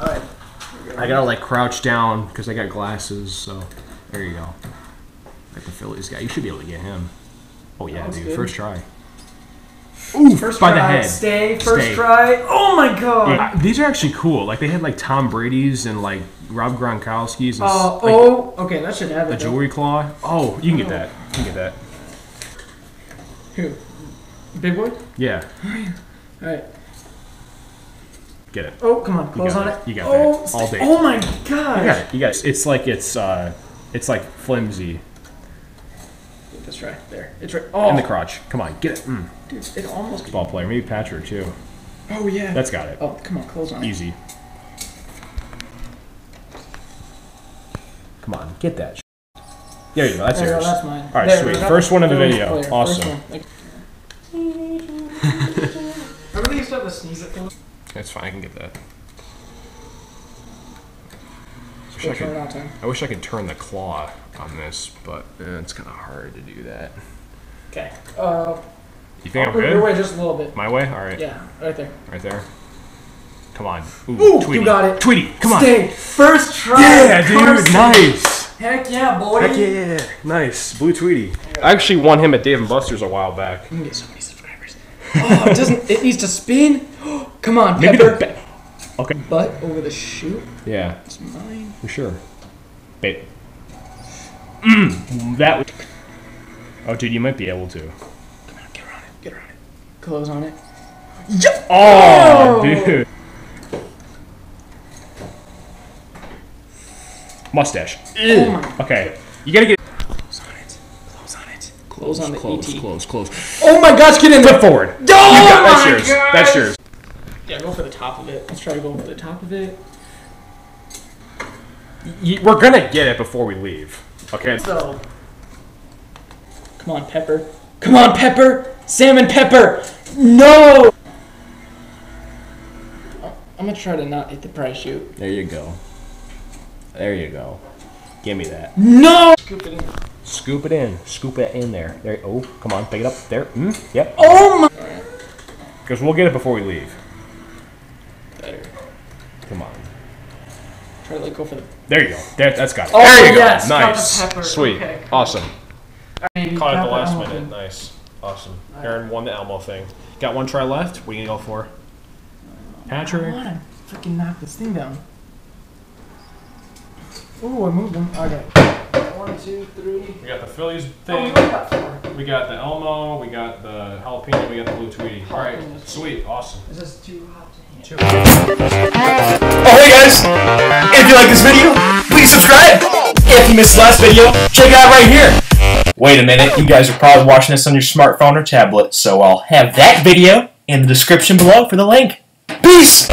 I gotta like crouch down because I got glasses. So there you go. Got the Phillies guy. You should be able to get him. Oh yeah, dude. good. First try. Ooh, First by try, the head. stay. First Stay. try. Oh my god. Yeah, these are actually cool. Like they had like Tom Brady's and like Rob Gronkowski's and Oh, like, oh, okay, that should have a it. though. jewelry claw. Oh, you can get oh. that. You can get that. Who? Big boy? Yeah, Alright. Get it. Oh, come on, close got on it. it. You got oh, that. All day. Oh my You got it. You got it. It's like it's uh, it's like flimsy Let's try. There. It's right. Oh, in the crotch. Come on, get it. Mm. dude, it almost. Ball player, maybe Patrick too. Oh yeah. That's got it. Oh, come on, close on it. Easy. Come on, get that. There you go. That's There you go, yours. that's mine. All right, There, sweet. First one of the video. player. Awesome. one. Like- Remember they used to have the sneeze at Phillies? That's fine. I can get that. Wish I, could, out. I wish I could turn the claw on this, but eh, it's kind of hard to do that. Okay. Uh, You think I'm good? your way just a little bit. My way? All right. Yeah, right there. Right there. Come on. Ooh, you Tweety. got it. Tweety, come on. Stay. First try. Yeah, dude. Carson. Nice. Heck yeah, boy. Heck yeah. Nice. Blue Tweety. I actually won him at Dave and Buster's a while back. We can get so many subscribers. Oh, it doesn't. It needs to spin. Come on, Maybe Pepper. ba- Okay. Butt over the chute. Yeah, It's mine. for sure. Bait. Mm, that would. Oh, dude, you might be able to. Come on, get on it. Get on it. Close on it. Oh, Oh! dude. Mustache. Oh my. Okay. You gotta get. Close on it. Close on it. Close on the close, ET. close, close. Oh my gosh, get in there. Flip forward. Oh You got, that's my yours. gosh. That's yours. Yeah, go for the top of it. Let's try to go for the top of it. Y- We're gonna get it before we leave. Okay. So. Come on, Pepper. Come on, Pepper. Salmon Pepper. No. I'm gonna try to not hit the prize chute. There you go. There you go. Give me that. No. Scoop it in. Scoop it in. Scoop it in there. There. Oh, come on. Pick it up. There. Mm, yep. Oh my. Because we'll get it before we leave. Better. Come on. Try to like go for the. There you go. There, that's got it. Oh, there you yes, go. got the Nice. Sweet. Okay. Awesome. Maybe Caught it at the last minute. thing. Nice. Awesome. Aaron won the Elmo thing. Got one try left. What are you gonna go for? Patrick? I Patrick. wanna freaking knock this thing down. Ooh, I moved them. Okay. One, two, three. We got the Phillies Oh, we thing. only got four. We got the Elmo. We got the jalapeno. We got the blue Tweety. All right. Sweet. Awesome. This Is too hot to handle? Oh hey guys! If you like this video, please subscribe! If you missed the last video, check it out right here! Wait a minute, you guys are probably watching this on your smartphone or tablet, so I'll have that video in the description below for the link. Peace!